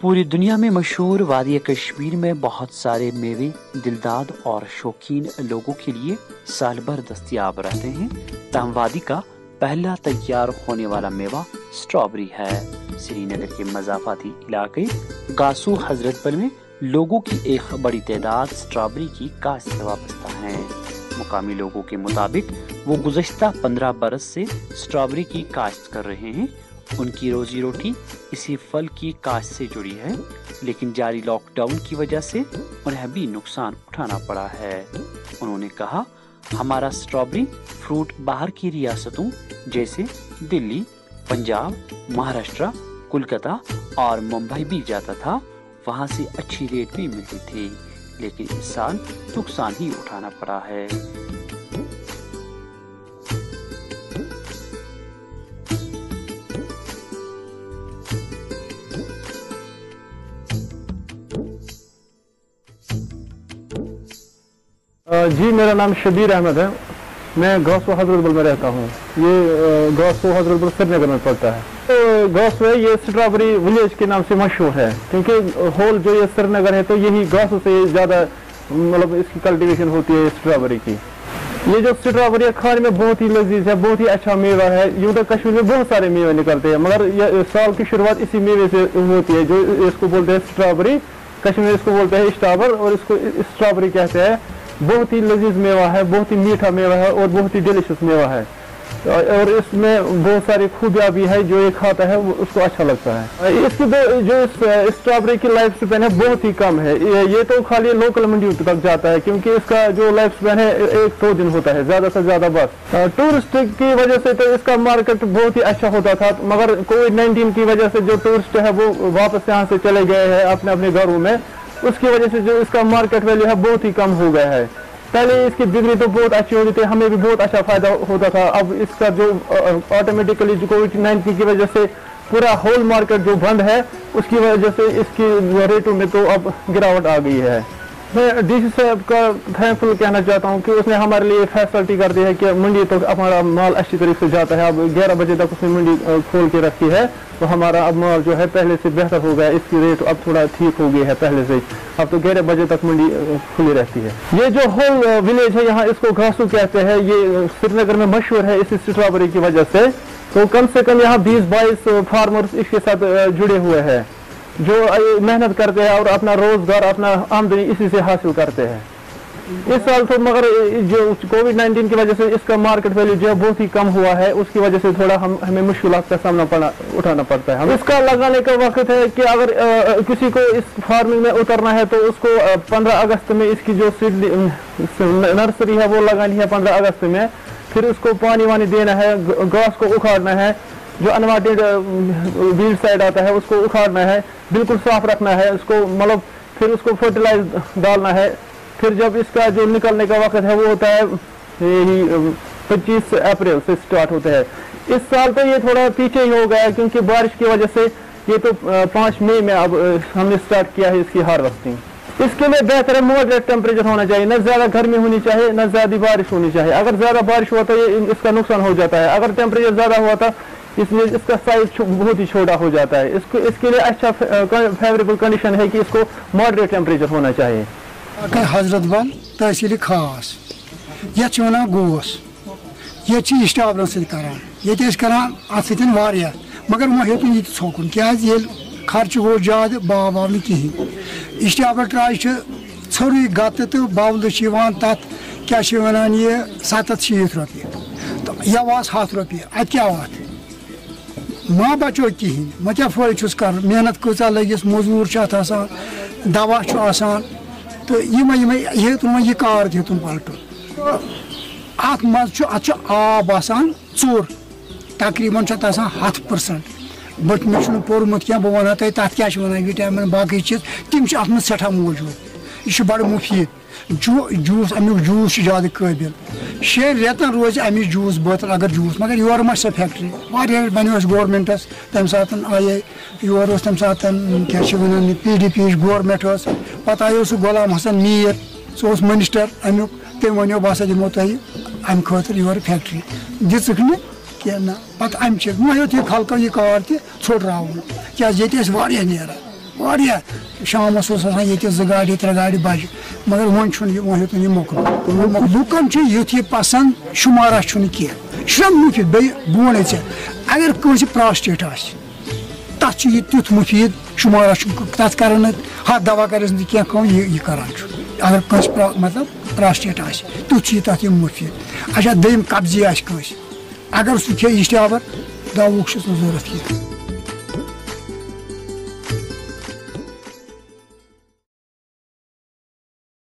پوری دنیا میں مشہور وادی کشمیر میں بہت سارے میوے، دلداد اور شوقین لوگوں کے لیے سال بھر دستیاب رہتے ہیں۔ تاہم وادی کا پہلا تیار ہونے والا میوہ سٹرابری ہے۔ سری نگر کے مضافاتی علاقے گاسو حضرت بل میں لوگوں کی ایک بڑی تعداد سٹرابری کی کاشت سے وابستہ مقامی لوگوں کے مطابق وہ گزشتہ پندرہ برس سے سٹرابری کی کاشت کر رہے ہیں۔ ان کی روزی روٹی اسی پھل کی کاشت سے جڑی ہے، لیکن جاری لاک ڈاؤن کی وجہ سے انہیں بھی نقصان اٹھانا پڑا ہے۔ انہوں نے کہا، ہمارا سٹرابری فروٹ باہر کی ریاستوں جیسے دلی، پنجاب، مہاراشٹرا، کولکتہ اور ممبئی بھی جاتا تھا، وہاں سے اچھی ریٹ بھی ملتی تھی۔ لیکن انسان نقصان ہی اٹھانا پڑا ہے۔ جی میرا نام شبیر احمد ہے۔ میں گوسو و حضرت بل میں رہتا ہوں۔ یہ گوسو و حضرت بل سری نگر میں پڑتا ہے۔ گوس ہے، یہ اسٹرابری ولیج کے نام سے مشہور ہے۔ کیونکہ ہول جو یہ سری نگر ہے، تو یہی گوس سے زیادہ مطلب اس کی کلٹیویشن ہوتی ہے اسٹرابری کی۔ یہ جو اسٹرابری ہے کھانے میں بہت ہی لذیذ ہے، بہت ہی اچھا میوہ ہے۔ یوں تو کشمیر میں بہت سارے میوے نکلتے ہیں، مگر یہ سال کی شروعات اسی میوے سے ہوتی ہے، جو اس کو بولتے ہیں اسٹرابری کشمیر اس کو بولتے ہیں اسٹابر اور اس کو اسٹرابری کہتے ہیں۔ بہت ہی لذیذ میوہ ہے، بہت ہی میٹھا میوہ ہے اور بہت ہی ڈیلیشس میوہ ہے۔ اور اس میں بہت ساری خوبیاں بھی ہے جو یہ کھاتا ہے اس کو اچھا لگتا ہے۔ اس کی جو اسٹرابری کی لائف سپین ہے، بہت ہی کم ہے۔ یہ تو خالی لوکل منڈی تک جاتا ہے، کیونکہ اس کا جو لائف سپین ہے، ایک دو دن ہوتا ہے، زیادہ سے زیادہ بس۔ ٹورسٹ کی وجہ سے تو اس کا مارکیٹ بہت ہی اچھا ہوتا تھا، مگر کووڈ نائنٹین کی وجہ سے جو ٹورسٹ ہے، وہ واپس یہاں سے چلے گئے ہیں اپنے اپنے گھروں میں۔ اس کی وجہ سے جو اس کا مارکیٹ ویلیو ہے، بہت ہی کم ہو گیا ہے۔ پہلے اس کی ڈگری تو بہت اچھی ہوتی تھی، ہمیں بھی بہت اچھا فائدہ ہوتا تھا۔ اب اس کا جو آٹومیٹیکلی جو کووڈ نائنٹین کی وجہ سے پورا ہول مارکیٹ جو بند ہے، اس کی وجہ سے اس کی ریٹوں میں تو اب گراوٹ آ گئی ہے۔ میں ڈی سی صاحب کا تھینک فل کہنا چاہتا ہوں کہ اس نے ہمارے لیے فیسلٹی کر دی ہے کہ منڈی تک ہمارا مال اچھی طریقے سے جاتا ہے۔ اب گیارہ بجے تک اس نے منڈی کھول کے رکھی ہے۔ تو ہمارا اب مال جو ہے پہلے سے بہتر ہو گیا اس کی ریٹ اب تھوڑا ٹھیک ہو گئی ہے پہلے سے۔ اب تو گیارہ بجے تک منڈی کھلی رہتی ہے۔ یہ جو ہول ولیج ہے، یہاں اس کو گھاسو کہتے ہیں۔ یہ سری نگر میں مشہور ہے اس اسٹرابری کی وجہ سے۔ تو کم سے کم یہاں بیس، بائیس فارمرس اس کے ساتھ جڑے ہوئے ہیں۔ جو محنت کرتے ہیں اور اپنا روزگار، اپنا آمدنی اسی سے حاصل کرتے ہیں۔ اس سال تو مگر، جو کووڈ نائنٹین کی وجہ سے اس کا مارکیٹ ویلیو جو ہے بہت ہی کم ہوا ہے، اس کی وجہ سے تھوڑا ہم، ہمیں مشکلات کا سامنا پڑنا اٹھانا پڑتا ہے۔ اس کا لگانے کا وقت ہے کہ اگر کسی کو اس فارمنگ میں اترنا ہے تو اس کو پندرہ اگست میں اس کی جو سیڈ نرسری ہے وہ لگانی ہے پندرہ اگست میں۔ پھر اس کو پانی وانی دینا ہے گاس کو اکھاڑنا ہے۔ جو انوانٹیڈ ویل سائڈ آتا ہے، اس کو اکھاڑنا ہے، بالکل صاف رکھنا ہے، اس کو مطلب پھر اس کو فرٹیلائز ڈالنا ہے۔ پھر جب اس کا جو نکلنے کا وقت ہے، وہ ہوتا ہے پچیس اپریل سے سٹارٹ ہوتا ہے اس سال تو یہ تھوڑا پیچھے ہی ہو گیا کیونکہ بارش کی وجہ سے یہ تو پانچ مئی میں اب ہم نے سٹارٹ کیا ہے اس کی ہارویسٹنگ اس کے لیے بہتر ہے موڈریٹ ٹیمپریچر ہونا چاہیے۔ نہ زیادہ گرمی ہونی چاہیے، نہ زیادہ بارش ہونی چاہیے۔ اگر زیادہ بارش ہوا تو یہ اس کا نقصان ہو جاتا ہے۔ اگر ٹیمپریچر زیادہ ہوا تھا اس لیے اس کا سائز بہت ہی چھوٹا ہو جاتا ہے۔ اس کو اس کے لیے اچھا فیوریبل کنڈیشن ہے کہ اس کو ماڈریٹ ٹیمپریچر ہونا چاہیے۔ حضرت بل تحصیل خاص یتھ ونان گوس یہ اسٹابلن سی کران۔ یہ کران ات سن مگر وہ ہوں یہ ژوکن کیاز یہ خرچہ گو زیادہ باو واؤ کہین اسٹابل ٹرائی ژھوری گتہ تو بولہ تک کیا ونان یہ ستھ شیت روپیہ۔ تو یہ واس ہاتھ روپیہ۔ ات کیا وات؟ ما بچو کہین و کیا فائدہ چھس کر، محنت کچا لگس مزدور اتھ آسان دوا آسان۔ تو ہوں یہ کار تیتن پلٹن ات مز ات اچھا آب آسان ور تقریباً ات آسان ہتھ پرسنٹ۔ بٹ مجھے پورمت کی بہ ونو تھی تک کیا وٹامن باقی چیز۔ تم ات من سٹھا موجود۔ یہ بڑ مفید۔ جوس امیک جوس زیادہ قابل شین ریتن روز امی جوس بوتل اگر جوس مگر یور ما سو فیکٹری۔ واریاہ بنو گورمنٹس، تمہ سات آئے یور تمہ سات کیا one P D P government پتہ آو سہ غلام حسن میر، سہ منسٹر امیک۔ تم ونو بہ ہسا دمو تہ امہ خاطر یور فیکٹری۔ دکھ نا پتہ امہ چیک مہ ہیوت یہ خلقو یہ کار تہ ژھٹراؤن کیاز یہ نیران۔ واریاہ شامَس اوس آسان ییٚتہِ زٕ گاڑِ ترٛےٚ گاڑِ بَجہِ۔ مگر وۄنۍ چھُنہٕ یہِ وۄنۍ ہیوٚتُن یہِ مۄکلُن لُکَن چھُ یُتھ یہِ پَسنٛد، شُمارا چھُنہٕ کینٛہہ۔ یہِ چھُنہ مُفید بیٚیہِ بہٕ وَنے ژےٚ اگر کٲنٛسہِ پرٛاسٹیٹ آسہِ، تَتھ چھُ یہِ تیُتھ مُفیٖد، شُمارا چھُ تَتھ کَران نہٕ۔ ہَتھ دَوا کَرٮ۪س نہٕ کینٛہہ کٲم، یہِ یہِ کَران چھُ۔ اگر کٲنٛسہِ پرٛا مطلب پرٛاسٹیٹ آسہِ، تیُتھ چھُ یہِ تَتھ یہِ مُفیٖد۔ اچھا دوٚیِم قبضی آسہِ کٲنٛسہِ۔ اگر سُہ کھیٚیہِ اِشٹیابَر دَوہُک چھُس نہٕ ضوٚرَتھ کینٛہہ۔